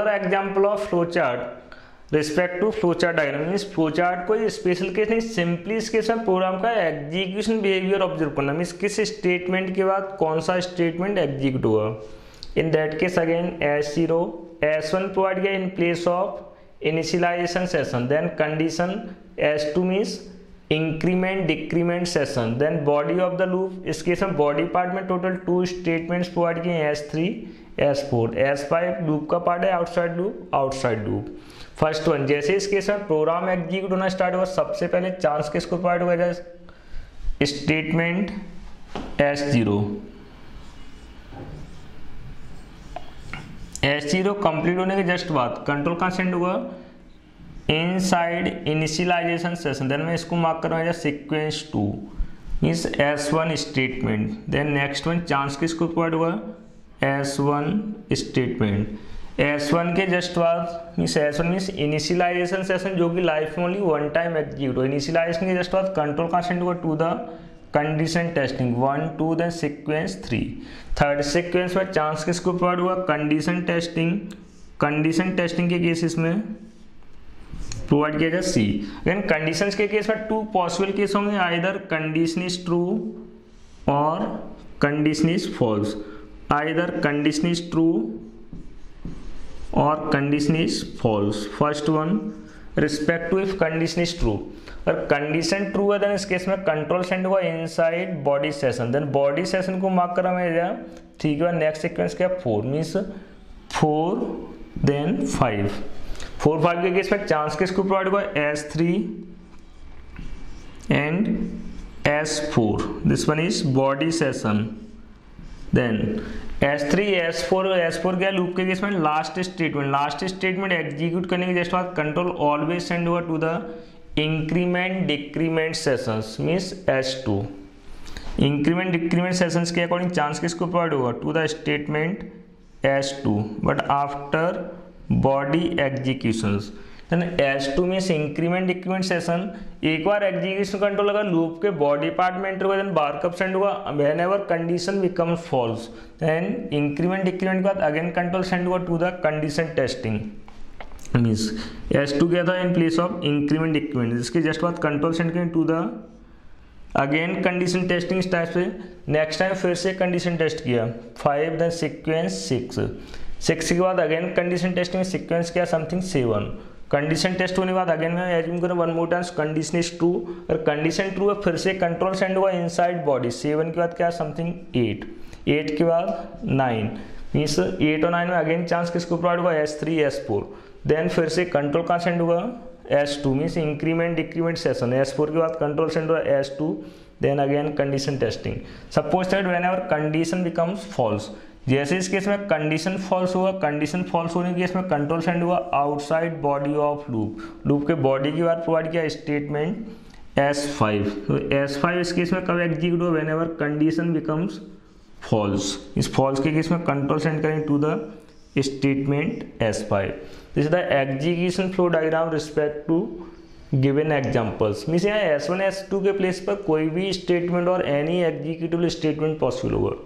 Example of flow chart respect to flow chart diagram means flow chart को special case नहीं simply इसके साथ program का execution behaviour observe करना means किस स्टेटमेंट के बाद कौन सा स्टेटमेंट एग्जीक्यूट हुआ। In that case again S zero S one provide किया in place of initialisation session then condition S two means increment decrement session then body of the loop इस case में body part में total two statements provide किए S three S four S five loop का part है outside loop outside loop first one जैसे इस case में program execute होना स्टार्ट हुआ, सबसे पहले चांस किसको प्रोवाइड हुआ जाए statement S zero S zero complete होने के जस्ट बाद कंट्रोल कहाँ सेंड हुआ? Inside initialisation session then मैं इसको मार्क कर रहा हूँ sequence two means S one statement then next one chance किसको प्रोवाइड हुआ? S one statement S one के जस्ट बाद means S one means initialisation session जो कि लाइफ में ओनली वन टाइम एग्जीक्यूट हो इनिशियलाइजेशन के जस्ट बाद कंट्रोल कॉन्सेंट हुआ? To the condition testing one two then sequence three third sequence में चांस किसको प्रोवाइड हुआ? कंडीशन टेस्टिंग कंडीशन टेस्टिंग के केसेस में। प्रोवाइड किया जाए सी। अगेन कंडीशन के केस में टू पॉसिबल केस होंगे आइदर कंडीशन इज़ ट्रू और condition is false either condition is true और condition is false first one respect to if condition is true अगर कंडीशन ट्रू है देन इस case में control send हुआ inside body session then body session को mark करा मैं ठीक है नेक्स्ट सीक्वेंस क्या? Four means four then five four five के केस में चांस किसको प्रोवाइड हुआ? S three and S four this one is body session then S3 S4 S4 क्या? लूप के केस में last statement last statement execute करने के just बाद control always send over to the increment decrement sessions means S2 increment decrement sessions के according chance किसको provide होगा to the statement S2 but after body executions. Then S two means increment decrement session एक बार execution control अगर loop के body part में enter हुआ then बार कब सेंड हुआ whenever condition becomes false then increment decrement के बाद अगेन कंट्रोल सेंड हुआ to the condition testing means S two क्या था in place of increment decrement इसके जस्ट बाद कंट्रोल सेंड करें to the again condition testing इस टाइप से नेक्स्ट टाइम फिर से कंडीशन टेस्ट किया। Five then sequence six six के बाद अगेन कंडीशन टेस्टिंग सिक्वेंस किया समथिंग सेवन कंडीशन टेस्ट होने के बाद अगेन मैं एज्यूम करें one more times condition is true अगर कंडीशन ट्रू है, फिर से कंट्रोल सेंड हुआ इनसाइड बॉडी सेवन के बाद क्या समथिंग एट एट के बाद नाइन मीन्स एट और नाइन में अगेन चांस किसको प्रोवाइड हुआ S three S four then फिर से कंट्रोल कहाँ सेंड हुआ S two means increment decrement session S four के बाद कंट्रोल सेंड हुआ S two then again condition testing suppose that whenever condition becomes false जैसे इस केस में कंडीशन फॉल्स हुआ कंडीशन फॉल्स होने के केस में कंट्रोल सेंड हुआ outside body of loop loop के बॉडी की बात प्रोवाइड किया स्टेटमेंट एस फाइव तो एस फाइव इस केस में कब एग्जीक्यूट हुआ? Whenever condition becomes false इस फॉल्स के केस में कंट्रोल सेंड करें to the statement S five this the execution flow diagram respect to given examples means यहाँ एस वन एस टू के प्लेस पर कोई भी स्टेटमेंट और एनी एग्जीक्यूटिव स्टेटमेंट पॉसिबल होगा।